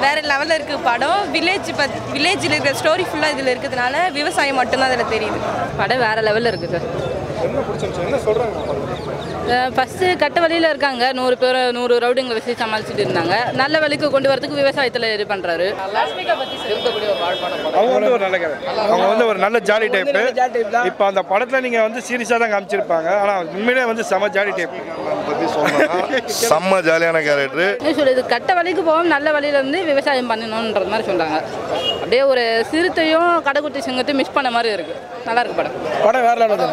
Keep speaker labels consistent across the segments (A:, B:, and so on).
A: வேற லெவல்ல இருக்கு படம் வில்லேஜ் பத் வில்லேஜில் இருக்கிற ஸ்டோரி ஃபுல்லா இதுல இருக்கிறதுனால விவசாயம் மட்டும்தான் அதில் தெரியுது.
B: படம் வேற லெவல்ல இருக்குது சார் ஃபஸ்ட்டு கட்ட வழியில் இருக்காங்க. நூறு பேர் நூறு ரவுடிங்களை வச்சு சமாளிச்சுட்டு இருந்தாங்க. நல்ல வழிக்கு கொண்டு வரதுக்கு விவசாயத்தில் இது பண்ணுறாரு
C: அவங்க வந்து ஒரு நல்ல கதை அவங்க வந்து ஒரு நல்ல ஜாலி டைப்பு இப்போ அந்த படத்தில் நீங்கள் வந்து சீரியஸாக தான் காமிச்சிருப்பாங்க. ஆனால் உண்மையிலே வந்து செம ஜாலி டைப்
D: செம்ம ஜாலியான கேரக்டர்
B: சொல்லுது கட்ட வழிக்கு போவோம் நல்ல வழியில வந்து விவசாயம் பண்ணணுன்றது மாதிரி சொல்கிறாங்க அப்படியே ஒரு சிறுத்தையும் கடைக்குட்டி சிங்கத்தையும் மிஸ் பண்ண மாதிரி இருக்குது நல்லா இருக்கு படம்.
E: படம் வேற லெவல் தான்?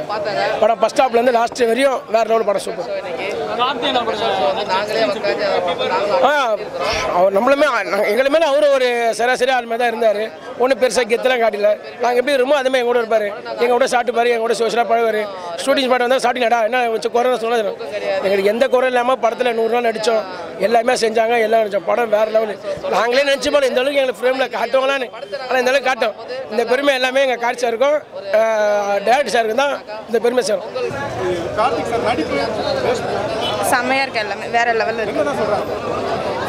E: படம் ஃபர்ஸ்ட் ஸ்டாப்லேருந்து லாஸ்ட் வரையும் வேற லெவல் படம் சூப்பர் அவர் நம்மளுமே எங்களை மேலே அவரும் ஒரு சராசரி ஆள் மாதிரி தான் இருந்தார். ஒன்றும் பெருசாக கெத்தெல்லாம் காட்டல. நாங்கள் எப்படி இருமோ அதே மாதிரி எங்க கூட இருப்பார். எங்கள் கூட சாப்பிட்டு பாரு எங்கள் கூட சோஷியலாக பழகுவார். ஷூட்டிங் பாட்டு வந்தால் சாப்பிட்டீங்கடா என்ன குறை சொன்னது எங்களுக்கு எந்த குறை இல்லாமல் படத்தில் நூறு நாள் நடித்தோம் எல்லாமே செஞ்சாங்க எல்லாம் நடித்தோம் படம் வேற லெவல் நாங்களே நினச்சி போல இந்த அளவுக்கு எங்களுக்கு ஃப்ரேமில் காட்டுவாங்களான்னு. ஆனால் இந்த அளவுக்கு காட்டும். இந்த பெருமை எல்லாமே எங்கள் காட்சி சாருக்கும் டேரக்டர் சாருக்கு தான் இந்த பெருமை சேரும்.
C: கார்த்திக் சார் நடிப்பு
A: செம்மையாக இருக்கு எல்லாமே வேற லெவலில் இருக்கு.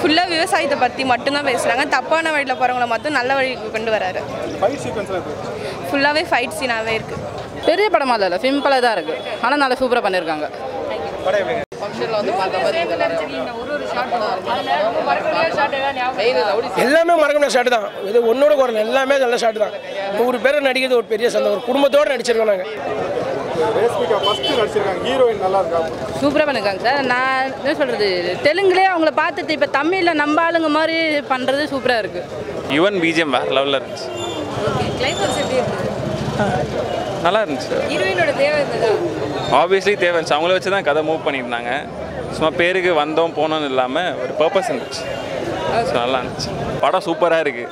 A: ஃபுல்லாக விவசாயத்தை பற்றி மட்டும்தான் பேசுகிறாங்க தப்பான வழியில் போகிறவங்கள மட்டும் நல்ல வழிக்கு கொண்டு வராரு. ஃபுல்லாகவே ஃபைட் சீனாகவே இருக்குது
B: பெரிய படமாக இல்லை சிம்பிளாக தான் இருக்குது ஆனால் நல்லா சூப்பராக பண்ணியிருக்காங்க
E: எல்லாமே மறக்க முடியாத ஷாட் தான். இது ஒன்னோட குரல் எல்லாமே நல்ல ஷாட் தான். நூறு பேர் நடிக்கிறது ஒரு பெரிய சந்தோஷம். ஒரு குடும்பத்தோடு நடிச்சிருக்கோம் நாங்கள்
C: ரேஸ்மிகா ஃபஸ்ட்டு நடிச்சிருக்காங்க. ஹீரோயின் நல்லா இருக்கா?
B: சூப்பராக பண்ணியிருக்காங்க சார். நான் என்ன சொல்கிறது தெலுங்குலேயே அவங்கள பார்த்துட்டு இப்போ தமிழில் நம்ம ஆளுங்க மாதிரி பண்ணுறது சூப்பராக இருக்குது
F: யுவன் பிஜிஎம் வேறு லெவலில் இருந்துச்சு. நல்லா இருந்துச்சு.
B: ஹீரோயினோட தேவை இருந்ததா
F: ஆப்வியஸ்லி தேவை இருந்துச்சு அவங்கள வச்சு தான் கதை மூவ் பண்ணியிருந்தாங்க. சும்மா பேருக்கு வந்தோம் போனோம்னு இல்லாமல் ஒரு பர்பஸ் இருந்துச்சு. ஸோ நல்லா இருந்துச்சு. படம் சூப்பராக இருக்குது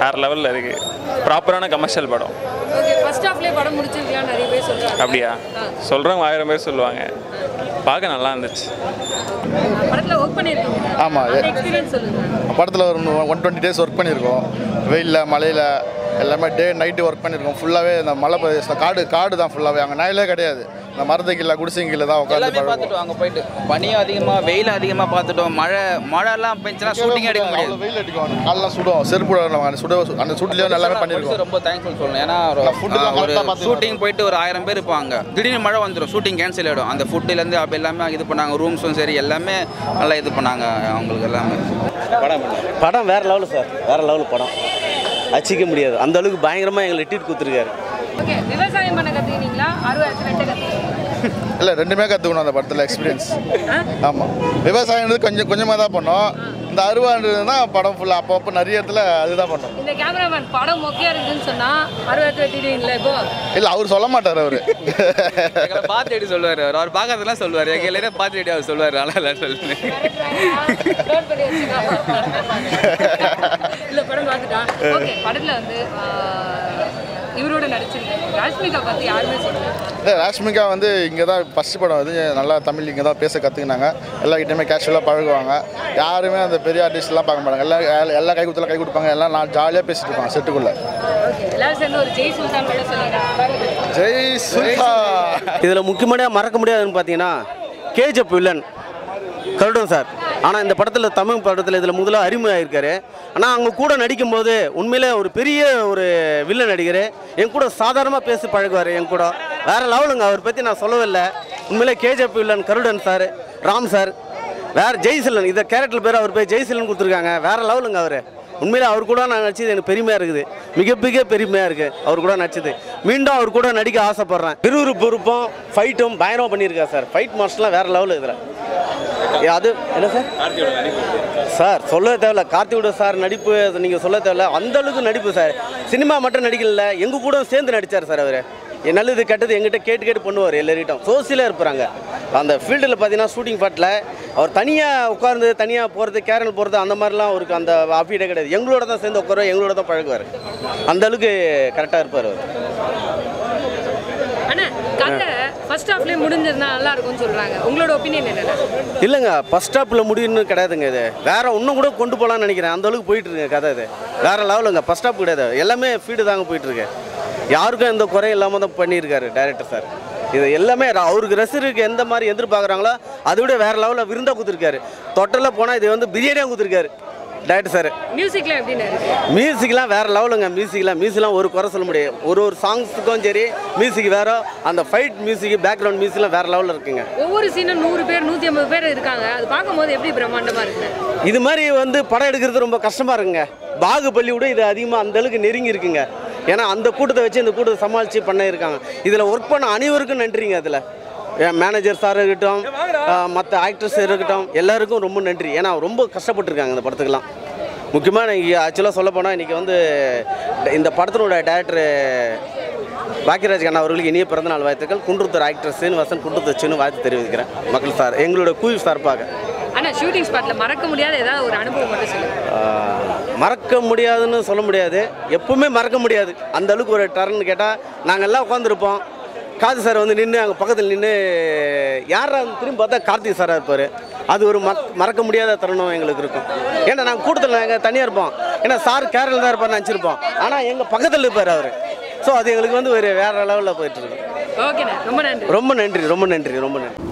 F: வேறு லெவலில் இருக்குது ப்ராப்பரான கமர்ஷியல் படம். அப்படியா? சொல்கிறவங்க ஆயிரம் பேர் சொல்லுவாங்க. பார்க்க நல்லா இருந்துச்சு.
D: ஆமாம் படத்தில் ஒரு ஒன் டுவெண்ட்டி டேஸ் ஒர்க் பண்ணியிருக்கோம். வெயிலில் மழையில் எல்லாமே டே நைட்டு ஒர்க் பண்ணியிருக்கோம் ஃபுல்லாகவே இந்த மலை பிரதேசம் காடு காடு தான் ஃபுல்லாகவே அங்கே நயலே கிடையாது. இந்த மரத்துக்கு குடிசைங்க கீழே தான் உட்காந்து
G: பார்த்துட்டோம் அங்கே போயிட்டு. பனியும் அதிகமாக வெயில் அதிகமாக பார்த்துட்டோம். மழை மழைலாம் பெஞ்சுனா ஷூட்டிங் எடுக்க முடியாது
D: வெயில் அடிக்கும். காலெலாம் சுடும். செருப்பு. அந்த சுட அந்த சுட்டுலேயே எல்லாமே பண்ணியிருக்கோம்
G: ரொம்ப தேங்க்ஃபுல் சொல்லணும். ஏன்னா ஒரு-. ஷூட்டிங் போயிட்டு ஒரு ஆயிரம் பேர் இருப்பாங்க. திடீர்னு மழை வந்துடும் ஷூட்டிங் கேன்சல் ஆகிடும் அந்த ஃபுட்டுலேருந்து அப்படி எல்லாமே இது பண்ணாங்க. ரூம்ஸும் சரி எல்லாமே நல்லா இது பண்ணாங்க. அவங்களுக்கு எல்லாமே.
H: படம் வேற லெவலு சார் வேற லெவல் படம். அச்சிக்க முடியாது. அந்த அளவுக்கு பயங்கரமாக எங்களை இட்டிட்டு கொடுத்துருக்காரு.
B: ஓகே விவசாயம் பண்ண கற்றுக்கினீங்களா அறுவை ரெண்டு
D: இல்லை ரெண்டுமே கற்றுக்கணும் அந்த படத்தில் எக்ஸ்பீரியன்ஸ் ஆமாம் விவசாயம் கொஞ்சம் கொஞ்சமாக தான் பண்ணோம். இந்த அறுவாண்டுனா படம் ஃபுல்லாக அப்போ அப்போ நிறைய இடத்துல அதுதான் பண்ணோம்.
B: இந்த கேமராமேன் படம் மொக்கையா இருக்குன்னு சொன்னா அறுபது வெட்டிடுவீங்களா இப்போ
D: இல்லை அவர் சொல்ல மாட்டார் அவர்.
G: பார்த்து எப்படி சொல்லுவார்? அவர் அவர் பார்க்கறதுலாம் சொல்லுவார். எங்கள் எல்லாரும் பார்த்து எப்படி அவர் சொல்லுவார்? நல்லா இல்லை
B: வச்சுக்கோ இல்ல படம் பார்த்துட்டான் ஓகே படத்துல வந்து இவரோட நடிச்சிருக்கீங்க. ராஷ்மிகா பத்தி யாருமே சொல்லல.
D: இல்லை ராஷ்மிகா வந்து இங்கே தான் ஃபஸ்ட் படம். வந்து நல்லா தமிழ் இங்கே தான் பேச கற்றுக்கினாங்க. எல்லாருக்கிட்டையுமே கேஷுவலாக பழகுவாங்க. யாருமே அந்த பெரிய ஆர்டிஸ்ட்லாம் பார்க்க மாட்டாங்க. எல்லாம் எல்லா- எல்லா கை கொடுத்தலாம் கை கொடுப்பாங்க. எல்லாம் நான் ஜாலியாக பேசிட்டு இருப்பாங்க செட்டுக்குள்ளே
B: ஜெய்
D: சுல்தா
H: இதில் முக்கியமான மறக்க முடியாதுன்னு பார்த்தீங்கன்னா கேஜப் வில்லன் கருடன் சார். ஆனால் இந்த படத்தில் தமிழ் படத்தில் இதில் முதல்ல அறிமுகமாயிருக்காரு ஆனால் அவங்க கூட நடிக்கும்போது உண்மையிலே ஒரு பெரிய ஒரு வில்லன் நடிகர். என் கூட சாதாரணமாக பேசி பழகுவார் என் கூட. வேறு லெவலுங்க அவர் பற்றி நான் சொல்லவே இல்லை உண்மையிலே KGF villain Garudan sir Ram sir. வேறு ஜெய்சிலன் இந்த கேரக்டர் பேர் அவர் பேர் ஜெய்சிலன் கொடுத்துருக்காங்க. வேறு லெவலுங்க அவர். உண்மையிலே அவர் கூட நான் நடிச்சது எனக்கு பெருமையாக இருக்குது. மிகப்பெரிய பெருமையாக இருக்குது அவர் கூட நடிச்சது. மீண்டும் அவர் கூட நடிக்க ஆசைப்பட்றேன். விறுவிறுப்பு பொறுப்பும் ஃபைட்டும் பயங்கரமாக பண்ணியிருக்காரு சார். ஃபைட் மாஸ்டர்லாம் வேறு லெவலு இதில். அது என்ன சார்? சார் சொல்ல தேவையில்ல. கார்த்திகோட சார் நடிப்பு நீங்கள் சொல்ல தேவையில்ல. அந்தளவுக்கு நடிப்பு சார். சினிமா மட்டும் நடிக்கல எங்கள் கூட சேர்ந்து நடித்தார் சார் அவர். நல்லது கெட்டது எங்கிட்ட கேட்டு கேட்டு பண்ணுவார் எல்லார்கிட்டும் சோசியலாக இருப்பாங்க அந்த ஃபீல்டில் பார்த்தீங்கன்னா ஷூட்டிங் பாட்டில் அவர் தனியாக உட்கார்ந்து தனியாக போகிறது கேரல் போகிறது அந்த மாதிரிலாம் அவருக்கு அந்த அஃபீடே கிடையாது. எங்களோட தான் சேர்ந்து உட்காருவார் எங்களோட தான் பழகுவார். அந்தளவுக்கு கரெக்டாக இருப்பார் அவர்.
B: ஃபர்ஸ்ட் ஹாஃப்லேயே முடிஞ்சிருந்தா நல்லா இருக்கும்னு சொல்றாங்க. உங்களோட ஒப்பீனியன் என்னென்ன?
H: இல்லைங்க ஃபர்ஸ்ட் ஸ்டாப்பில் முடியும்னு கிடையாதுங்க இது. வேற இன்னும் கூட கொண்டு போகலான்னு நினைக்கிறேன். அந்த அளவுக்கு போயிட்டு இருக்குங்க கதை இது. வேற லெவலுங்க ஃபர்ஸ்ட் ஸ்டாப் கிடையாது. எல்லாமே ஃபீடு தாங்க போயிட்டு இருக்கு யாருக்கும் எந்த குறையும் இல்லாமல் தான் பண்ணியிருக்காரு டைரக்டர் சார் இது எல்லாமே ர- அவருக்கு ரசிகருக்கு எந்த மாதிரி எதிர்பார்க்குறாங்களோ அதை விட வேற லெவலில் விருந்தாக கொடுத்துருக்காரு. தொட்டலில் போனால் இது வந்து பிரியாணியாக கொடுத்துருக்காரு. Director sir.
I: மியூசிக்லாம் இருக்கு?
H: மியூசிக்லாம் வேறு லெவலுங்க மியூசிக்லாம் மியூசிக்லாம் ஒரு குறை சொல்ல முடியாது. ஒரு ஒரு சாங்ஸுக்கும் சரி மியூசிக் வேறு அந்த ஃபைட் மியூசிக் பேக்ரவுண்ட் மியூசிக்லாம் வேறு லெவலில் இருக்குங்க.
I: ஒவ்வொரு சீனும் நூறு பேர் நூற்றி ஐம்பது பேர் இருக்காங்க. அது பார்க்கும்போது எப்படி பிரம்மாண்டமாக இருக்கு?
H: இது மாதிரி வந்து படம் எடுக்கிறது ரொம்ப கஷ்டமாக இருக்குங்க. பாகுபலி விட இது அதிகமாக அந்த அளவுக்கு நெருங்கி இருக்குங்க. ஏன்னா அந்த கூட்டத்தை வச்சு இந்த கூட்டத்தை சமாளித்து பண்ண இருக்காங்க. இதில் ஒர்க் பண்ண அனைவருக்கும் நன்றிங்க அதில். மேனேஜர் சார் இருக்கட்டும் மற்ற ஆக்டர்ஸ் இருக்கட்டும் எல்லாருக்கும் ரொம்ப நன்றி. ஏன்னா ரொம்ப கஷ்டப்பட்டுருக்காங்க இந்த படத்துக்கெல்லாம். முக்கியமாக இன்றைக்கி ஆக்சுவலாக சொல்ல போனால் இன்றைக்கி வந்து இந்த படத்தினோட டேரக்டர் பாக்கியராஜ் கண்ணா அவர்களுக்கு இனிய பிறந்தநாள் வாழ்த்துக்கள். குன்றத்தூர் ஆக்டர் சீனிவாசன் குன்றத்தூர் சின்ன வாழ்த்து தெரிவிக்கிறேன் மக்கள் சார் எங்களோட குயில் சார்பாக.
I: ஆனால் ஷூட்டிங் ஸ்பாட்டில் மறக்க முடியாத ஏதாவது ஒரு அனுபவம் மட்டும்
H: மறக்க முடியாதுன்னு சொல்ல முடியாது. எப்பவுமே மறக்க முடியாது. அந்த அளவுக்கு ஒரு டர்ன்னு கேட்டால் நாங்கள் எல்லாம் உட்காந்துருப்போம் காது சார் வந்து நின்று அங்கே பக்கத்தில் நின்று யாரா திரும்பி பார்த்தா கார்த்திக் சாராக இருப்பார். அது ஒரு மறக் மறக்க முடியாத தருணம் எங்களுக்கு இருக்கும். ஏன்னா நாங்கள் கூட்டத்தில் நாங்கள் தனியாக இருப்போம். ஏன்னா சார் கேரளில் தான் இருப்பார்னு நினச்சிருப்போம். ஆனால் எங்கள் பக்கத்தில் இருப்பார் அவர். ஸோ அது எங்களுக்கு வந்து ஒரு வேறு லெவலில் போயிட்டுருக்கு
I: ரொம்ப நன்றி.
H: ரொம்ப நன்றி ரொம்ப நன்றி ரொம்ப நன்றி.